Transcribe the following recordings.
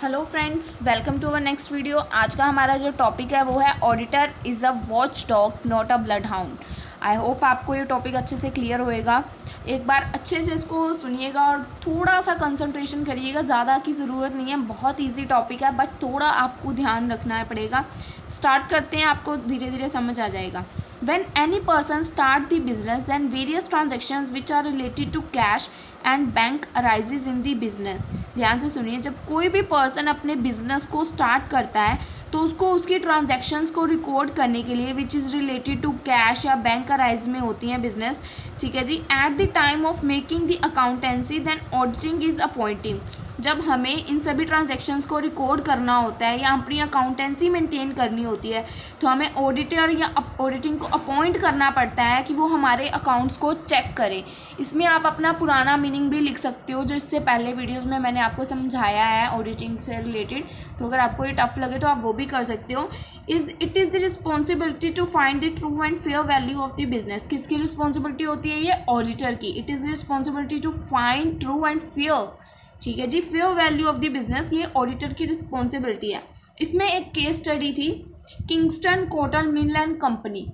Hello friends welcome to our next video आज का हमारा जो टॉपिक है वो है auditor is a watchdog not a bloodhound I hope आपको ये टॉपिक अच्छे से क्लियर होएगा। एक बार अच्छे से इसको सुनिएगा और थोड़ा सा कंसंट्रेशन करिएगा। ज़्यादा की ज़रूरत नहीं है, बहुत इजी टॉपिक है बट थोड़ा आपको ध्यान रखना पड़ेगा। स्टार्ट करते हैं, आपको धीरे धीरे समझ आ जाएगा। When any person start the business, then various transactions which are related to cash and bank arises in the business ध्यान से सुनिए, जब कोई भी पर्सन अपने बिज़नेस को स्टार्ट करता है तो उसको उसकी ट्रांजैक्शंस को रिकॉर्ड करने के लिए which is related to cash या बैंक अराइज में होती हैं बिज़नेस ठीक है जी? At the time of making the accountancy then auditing is appointing जब हमें इन सभी ट्रांजेक्शन्स को रिकॉर्ड करना होता है या अपनी अकाउंटेंसी मेंटेन करनी होती है तो हमें ऑडिटर या ऑडिटिंग को अपॉइंट करना पड़ता है कि वो हमारे अकाउंट्स को चेक करें। इसमें आप अपना पुराना मीनिंग भी लिख सकते हो, जो इससे पहले वीडियोज़ में मैंने आपको समझाया है ऑडिटिंग से रिलेटेड तो अगर आपको ये टफ लगे तो आप वो भी कर सकते हो। Is it is the responsibility to find the true and fair value of the business किसकी रिस्पॉन्सिबिलिटी होती है? ये ऑडिटर की। It is the responsibility to find true and fair ठीक है जी fair value of the business ये auditor की responsibility है। इसमें एक केस स्टडी थी Kingston cotton mill and company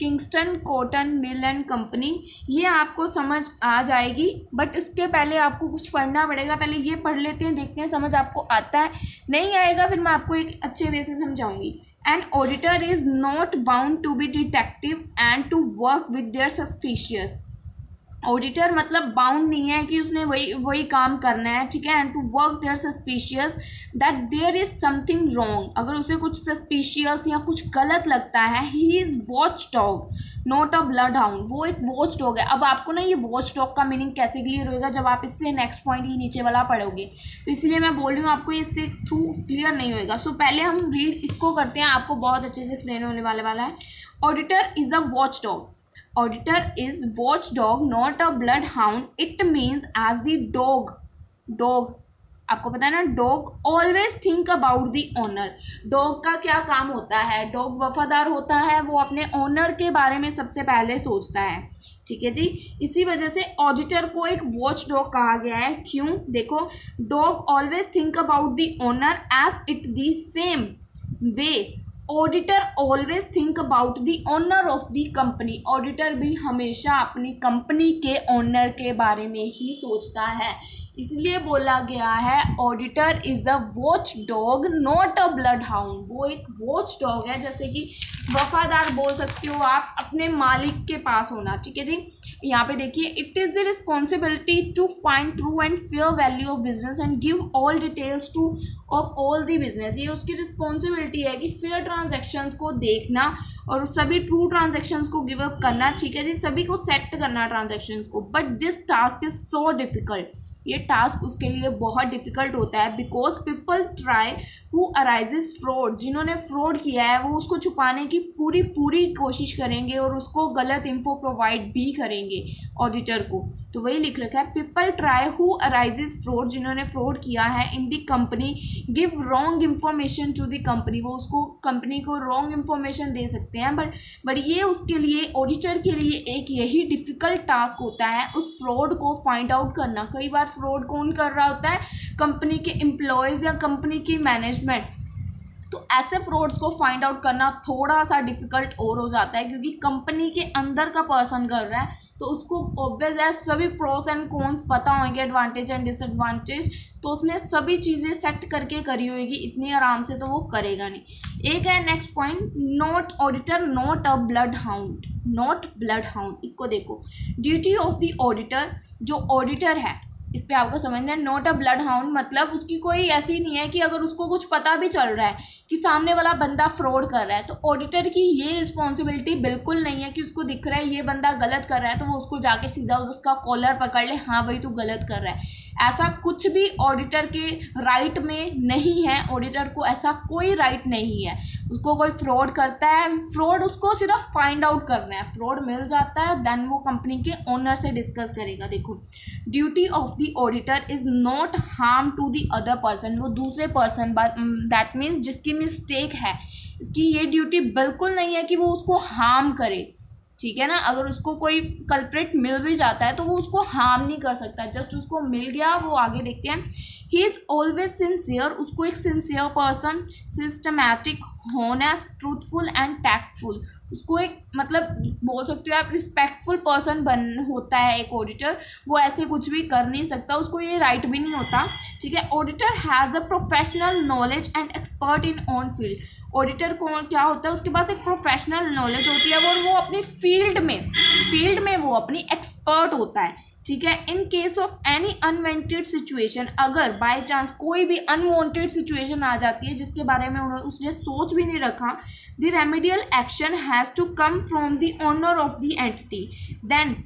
Kingston cotton mill and company ये आपको समझ आ जाएगी बट उसके पहले आपको कुछ पढ़ना पड़ेगा, पहले ये पढ़ लेते हैं, देखते हैं, समझ आपको आता है। नहीं आएगा, फिर मैं आपको एक अच्छे वे से समझाऊँगी। An auditor is not bound to be detective and to work with their suspicious auditor मतलब बाउंड नहीं है कि उसने वही वही काम करना है ठीक है? And to work their suspicious that there is something wrong अगर उसे कुछ सस्पिशियस या कुछ गलत लगता है he is watchdog not a bloodhound वो एक वॉच डॉग है। अब आपको ना ये वॉच डॉग का मीनिंग कैसे क्लियर होएगा जब आप इससे नेक्स्ट पॉइंट ये नीचे वाला पढ़ोगे? तो इसलिए मैं बोल रही हूँ आपको इससे थ्रू क्लियर नहीं होएगा। सो so, पहले हम रीड इसको करते हैं। आपको बहुत अच्छे से एक्सप्लेन होने वाले वाला है। Auditor is a watchdog auditor is watchdog, not a bloodhound. It means as the dog. Dog. आपको पता है ना dog always think about the owner dog का क्या काम होता है? डॉग वफादार होता है, वो अपने ऑनर के बारे में सबसे पहले सोचता है। ठीक है जी? इसी वजह से ऑडिटर को एक वॉच डॉग कहा गया है। क्यों? देखो dog always think about the owner as it the same way auditor always think about the owner of the company auditor भी हमेशा अपनी कंपनी के ओनर के बारे में ही सोचता है। इसलिए बोला गया है auditor is a watchdog not a bloodhound वो एक वॉच डॉग है, जैसे कि वफादार बोल सकते हो आप, अपने मालिक के पास होना, ठीक है जी? यहाँ पे देखिए it is the responsibility to find true and fair value of business and give all details to of all the business ये उसकी रिस्पॉन्सिबिलिटी है कि फेयर ट्रांजेक्शन्स को देखना और सभी ट्रू ट्रांजेक्शन्स को गिव अप करना, ठीक है जी? सभी को सेट करना ट्रांजेक्शन्स को। But this task is so difficult ये टास्क उसके लिए बहुत डिफ़िकल्ट होता है because people try who arises fraud जिन्होंने फ्रॉड किया है, वो उसको छुपाने की पूरी पूरी कोशिश करेंगे और उसको गलत इन्फो प्रोवाइड भी करेंगे ऑडिटर को। तो वही लिख रखा है people try who arises fraud जिन्होंने फ्रॉड किया है in the company give wrong information to the company वो उसको कंपनी को रॉन्ग इन्फॉर्मेशन दे सकते हैं बट बट ये उसके लिए ऑडिटर के लिए एक यही डिफ़िकल्ट टास्क होता है, उस फ्रॉड को फाइंड आउट करना। कई बार फ्रॉड कौन कर रहा होता है? कंपनी के एम्प्लॉयज़ या कंपनी की मैनेजमेंट तो ऐसे फ्रॉड्स को फाइंड आउट करना थोड़ा सा डिफ़िकल्ट और हो जाता है, क्योंकि कंपनी के अंदर का पर्सन कर रहा है तो उसको ऑब्वियस है, सभी प्रोस एंड कॉन्स पता होंगे एडवांटेज एंड डिसएडवांटेज तो उसने सभी चीज़ें सेट करके करी होगी, इतनी आराम से तो वो करेगा नहीं। एक है next point not auditor not a bloodhound not bloodhound इसको देखो ड्यूटी ऑफ़ द ऑडिटर जो ऑडिटर है इस पर आपको समझना है। नोट अ ब्लड हाउंड मतलब उसकी कोई ऐसी नहीं है कि अगर उसको कुछ पता भी चल रहा है कि सामने वाला बंदा फ्रॉड कर रहा है तो ऑडिटर की ये रिस्पॉन्सिबिलिटी बिल्कुल नहीं है कि उसको दिख रहा है ये बंदा गलत कर रहा है तो वो उसको जाके सीधा उसका कॉलर पकड़ ले। हाँ भाई, तू गलत कर रहा है। ऐसा कुछ भी ऑडिटर के राइट में नहीं है। ऑडिटर को ऐसा कोई राइट नहीं है। उसको कोई फ्रॉड करता है। फ्रॉड उसको सिर्फ़ फाइंड आउट करना है। फ्रॉड मिल जाता है देन वो कंपनी के ओनर से डिस्कस करेगा। देखो duty of the auditor is not harm to the other person वो दूसरे पर्सन दैट मीन्स जिसकी मिस्टेक है, इसकी ये ड्यूटी बिल्कुल नहीं है कि वो उसको हार्म करे। ठीक है ना? अगर उसको कोई कल्प्रेट मिल भी जाता है तो वो उसको हार्म नहीं कर सकता। जस्ट उसको मिल गया, वो आगे देखते हैं। ही इज़ ऑलवेज सिंसियर उसको एक sincere person systematic honest truthful and tactful उसको एक मतलब बोल सकते हो आप रिस्पेक्टफुल पर्सन बन, होता है एक ऑडिटर वो ऐसे कुछ भी कर नहीं सकता, उसको ये राइट भी नहीं होता। ठीक है? Auditor has a professional knowledge and expert in on field auditor कौन क्या होता है, उसके पास एक प्रोफेशनल नॉलेज होती है, और वो अपनी फ़ील्ड में फ़ील्ड में वो अपनी एक्सपर्ट होता है, ठीक है? In case of any unwanted situation अगर बाय चांस कोई भी अनवांटेड सिचुएशन आ जाती है, जिसके बारे में उन्होंने उसने सोच भी नहीं रखा the remedial action has to come from the owner of the entity then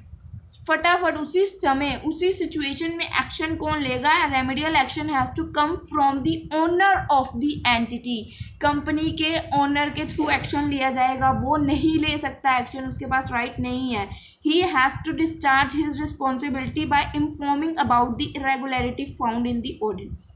फटाफट उसी समय, उसी सिचुएशन में एक्शन कौन लेगा? Remedial action has to come from the owner of the entity company के ओनर के थ्रू एक्शन लिया जाएगा। वो नहीं ले सकता एक्शन उसके पास राइट right नहीं है। He has to discharge his responsibility by informing about the irregularity found in the audit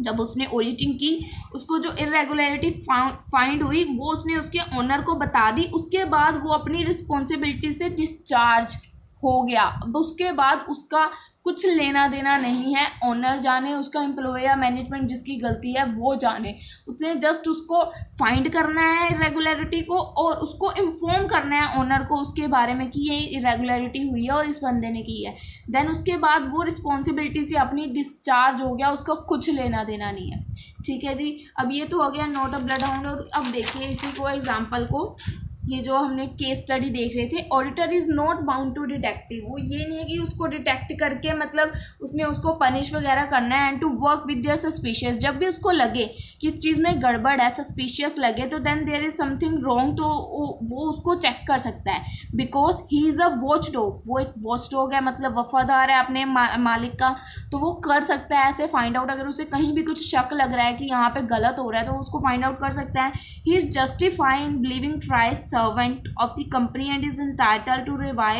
जब उसने ऑडिटिंग की, उसको जो इरेगुलरिटी फाइंड हुई, वो उसने उसके ओनर को बता दी। उसके बाद वो अपनी रिस्पॉन्सिबिलिटी से डिस्चार्ज हो गया। अब उसके बाद उसका कुछ लेना देना नहीं है। ऑनर जाने, उसका एम्प्लॉय या मैनेजमेंट जिसकी गलती है, वो जाने। उसने जस्ट उसको फाइंड करना है इरेगुलरिटी को और उसको इन्फॉर्म करना है ऑनर को उसके बारे में कि ये इरेगुलरिटी हुई है और इस बंदे ने की है। देन उसके बाद वो रिस्पॉन्सिबिलिटी से अपनी डिस्चार्ज हो गया, उसका कुछ लेना देना नहीं है। ठीक है जी? अब ये तो हो गया नोट ऑफ़ ब्लड हाउंड और अब देखिए इसी को एग्ज़ाम्पल को। ये जो हमने केस स्टडी देख रहे थे auditor is not bound to detective वो ये नहीं है कि उसको डिटेक्ट करके मतलब उसने उसको पनिश वगैरह करना है and to work with their suspicious जब भी उसको लगे कि इस चीज़ में गड़बड़ है सस्पिशियस लगे तो then there is something wrong तो वो उसको चेक कर सकता है. Because he is a watchdog वो एक वॉच डॉग है मतलब वफादार है अपने मा, मालिक का. तो वो कर सकता है ऐसे फाइंड आउट अगर उसे कहीं भी कुछ शक लग रहा है कि यहाँ पे गलत हो रहा है तो उसको फाइंड आउट कर सकता है. He is justifying believing tries servant of the company and is entitled to rely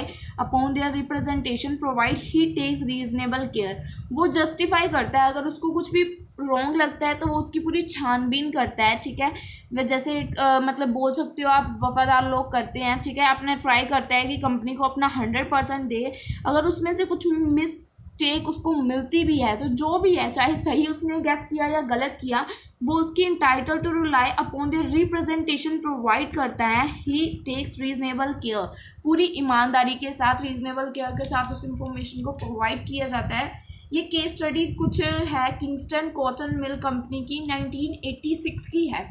upon their representation provide he takes reasonable care. वो justify करता है अगर उसको कुछ भी रॉन्ग लगता है तो वो उसकी पूरी छानबीन करता है ठीक है? वह जैसे आ, मतलब बोल सकते हो आप वफादार लोग करते हैं ठीक है? आपने ट्राई करता है कि कंपनी को अपना हंड्रेड परसेंट दे। अगर उसमें से कुछ मिस टेक उसको मिलती भी है तो जो भी है, चाहे सही उसने गैस किया या गलत किया, वो उसकी entitle to rely upon the representation provide करता है। ही टेक्स रीजनेबल केयर पूरी ईमानदारी के साथ रीजनेबल केयर के साथ उस इंफॉर्मेशन को प्रोवाइड किया जाता है। ये केस स्टडी कुछ है किंगस्टन कॉटन मिल कंपनी की 1986 की है।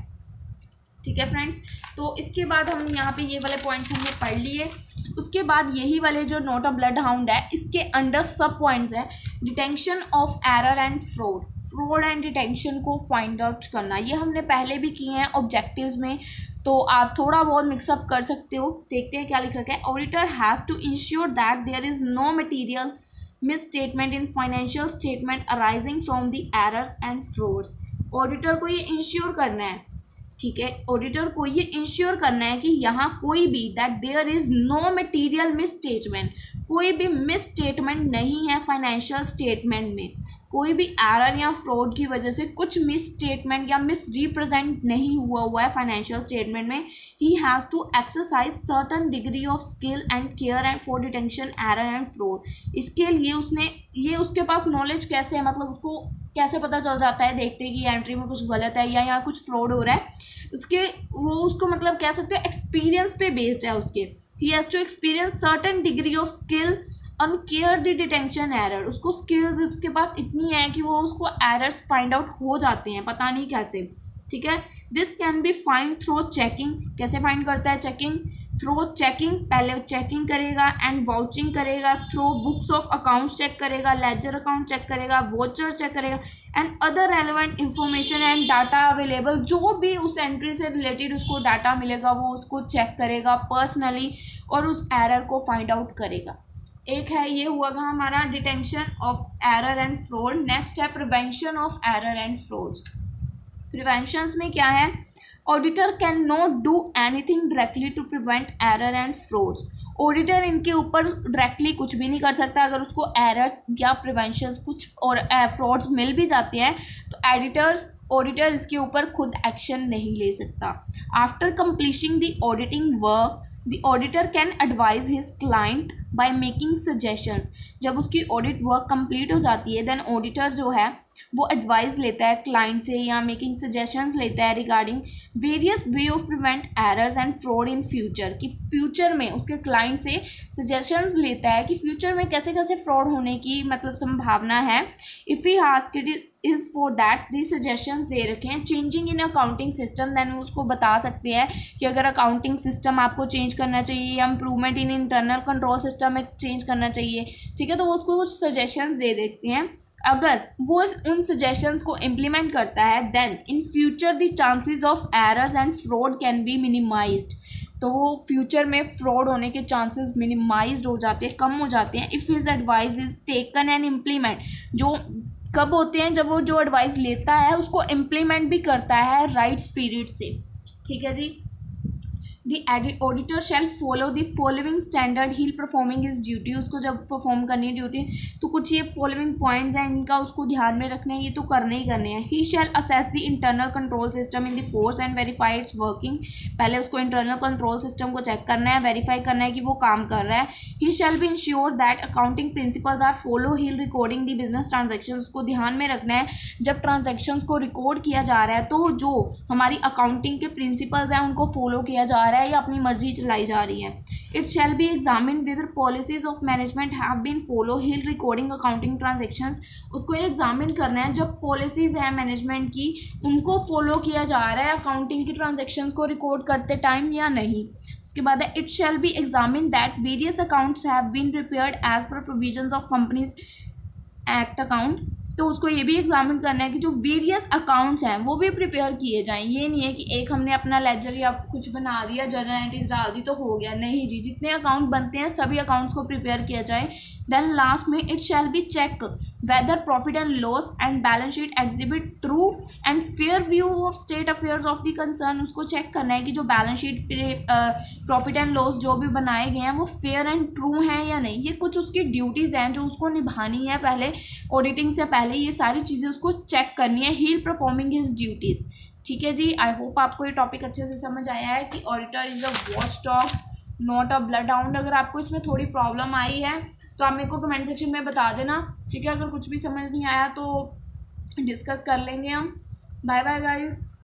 ठीक है फ्रेंड्स तो इसके बाद हम यहाँ पे ये वाले पॉइंट्स हमने पढ़ लिए। उसके बाद यही वाले जो नोट ऑफ़ ब्लड हाउंड है, इसके अंडर सब पॉइंट्स हैं detention of error and fraud fraud and detention को फाइंड आउट करना। ये हमने पहले भी किए हैं ऑब्जेक्टिव्स में तो आप थोड़ा बहुत मिक्सअप कर सकते हो। देखते हैं क्या लिख रखा है। Auditor has to ensure that there is no material misstatement in financial statement arising from the errors and frauds auditor को ये इंश्योर करना है। ठीक है? ऑडिटर को ये इंश्योर करना है कि यहाँ कोई भी that there is no material misstatement कोई भी मिस स्टेटमेंट नहीं है फाइनेंशियल स्टेटमेंट में। कोई भी एरर या फ्रॉड की वजह से कुछ मिस स्टेटमेंट या मिस रिप्रेजेंट नहीं हुआ हुआ है फाइनेंशियल स्टेटमेंट में। He has to exercise certain degree of skill and care and for detention error and fraud इसके लिए उसने, ये उसके पास नॉलेज कैसे है? मतलब उसको कैसे पता चल जाता है, देखते हैं कि एंट्री में कुछ गलत है या यहाँ कुछ फ्रॉड हो रहा है। उसके, वो उसको मतलब कह सकते हो एक्सपीरियंस पे बेस्ड है उसके। He has to experience certain degree of skill on care the detention error उसको स्किल्स उसके पास इतनी है कि वो उसको एरर्स फाइंड आउट हो जाते हैं, पता नहीं कैसे। ठीक है? This can be find through checking कैसे फाइंड करता है चेकिंग थ्रो चेकिंग पहले चेकिंग करेगा एंड वाउचिंग करेगा through books of accounts check करेगा लेजर अकाउंट चेक करेगा वोचर चेक करेगा and other relevant information and data available जो भी उस एंट्री से रिलेटेड उसको डाटा मिलेगा, वो उसको चेक करेगा पर्सनली और उस एरर को फाइंड आउट करेगा। एक है, ये हुआ हमारा detention of error and fraud next है prevention of error and fraud prevention में क्या है? Auditor can not do anything directly to prevent error and frauds auditor इनके ऊपर डायरेक्टली कुछ भी नहीं कर सकता। अगर उसको एरर्स या प्रिवेंशन कुछ और फ्रॉड्स मिल भी जाते हैं तो एडिटर्स ऑडिटर इसके ऊपर खुद एक्शन नहीं ले सकता। After completing the auditing work the auditor can advise his client by making suggestions जब उसकी ऑडिट वर्क कंप्लीट हो जाती है देन ऑडिटर जो है वो एडवाइस लेता है क्लाइंट से या मेकिंग सजेशंस लेता है regarding various way of prevent errors and fraud in future कि फ्यूचर में उसके क्लाइंट से सजेशंस लेता है कि फ्यूचर में कैसे कैसे फ्रॉड होने की मतलब संभावना है। If he asks is for that the suggestions दे रखे हैं। Changing in accounting system then वो उसको बता सकते हैं कि अगर अकाउंटिंग सिस्टम आपको चेंज करना चाहिए या improvement in internal control system में चेंज करना चाहिए, ठीक है? तो वो उसको कुछ सजेशंस दे देते हैं। अगर वो उन सजेशंस को इम्प्लीमेंट करता है then in future the chances of errors and fraud can be minimized तो वो फ्यूचर में फ्रॉड होने के चांसेस मिनिमाइज हो जाते हैं, कम हो जाते हैं if his advice is taken and implement जो कब होते हैं, जब वो जो एडवाइस लेता है, उसको इम्प्लीमेंट भी करता है राइट स्पीरिट से। ठीक है जी? The auditor shall follow the following standard while performing his duty उसको जब परफॉर्म करनी है ड्यूटी तो कुछ ये फॉलोइंग पॉइंट्स हैं, इनका उसको ध्यान में रखना है। ये तो करने ही करने हैं। He shall assess the internal control system in the force and verify its working पहले उसको इंटरनल कंट्रोल सिस्टम को चेक करना है वेरीफाई करना है कि वो काम कर रहा है। He shall be ensure that accounting principles are follow while recording the business transaction उसको ध्यान में रखना है। जब ट्रांजेक्शन को रिकॉर्ड किया जा रहा है तो जो हमारी अकाउंटिंग के प्रिंसिपल्स हैं, उनको फॉलो किया जा रहा है। रहा है या अपनी मर्ज़ी चलाई जा रही है। It shall be examine whether policies of management have been follow while recording accounting transactions उसको एग्जामिन करना है जब पॉलिसीज़ हैं मैनेजमेंट की, उनको फॉलो किया जा रहा है अकाउंटिंग की ट्रांजेक्शन्स को रिकॉर्ड करते टाइम या नहीं। उसके बाद है it shall be examine that various accounts have been prepared as per provisions of companies act account तो उसको ये भी एग्जामिन करना है कि जो वेरियस अकाउंट्स हैं, वो भी प्रिपेयर किए जाएँ। ये नहीं है कि एक हमने अपना लेजर या कुछ बना दिया जर्नल एंट्रीज डाल दी तो हो गया। नहीं जी, जितने अकाउंट बनते हैं, सभी अकाउंट्स को प्रिपेयर किया जाए। देन लास्ट में it shall be check whether profit and loss and balance sheet exhibit true and fair view of state affairs of the concern उसको चेक करना है कि जो balance sheet profit and loss जो भी बनाए गए हैं, वो फेयर एंड ट्रू हैं या नहीं। ये कुछ उसकी ड्यूटीज़ हैं जो उसको निभानी है पहले ऑडिटिंग से पहले, ये सारी चीज़ें उसको चेक करनी है। हील परफॉर्मिंग हिज ड्यूटीज़ ठीक है जी? आई होप आपको ये टॉपिक अच्छे से समझ आया है कि auditor is a watchdog not a bloodhound अगर आपको इसमें थोड़ी प्रॉब्लम आई है तो आप मेरे को कमेंट सेक्शन में बता देना। ठीक है, अगर कुछ भी समझ नहीं आया तो डिस्कस कर लेंगे हम। Bye bye guys